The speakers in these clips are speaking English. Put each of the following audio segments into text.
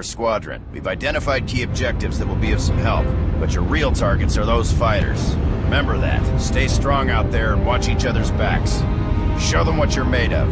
squadron. We've identified key objectives that will be of some help, but your real targets are those fighters. Remember that. Stay strong out there and watch each other's backs. Show them what you're made of.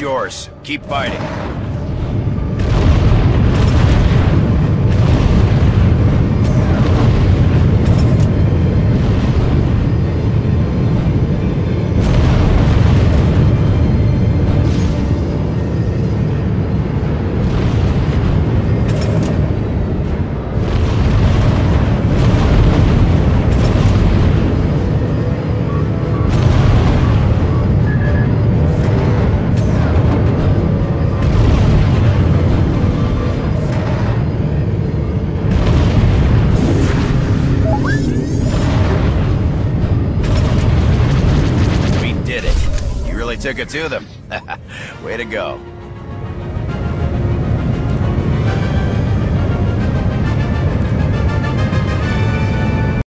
yours. Keep fighting. Took it to them. Way to go.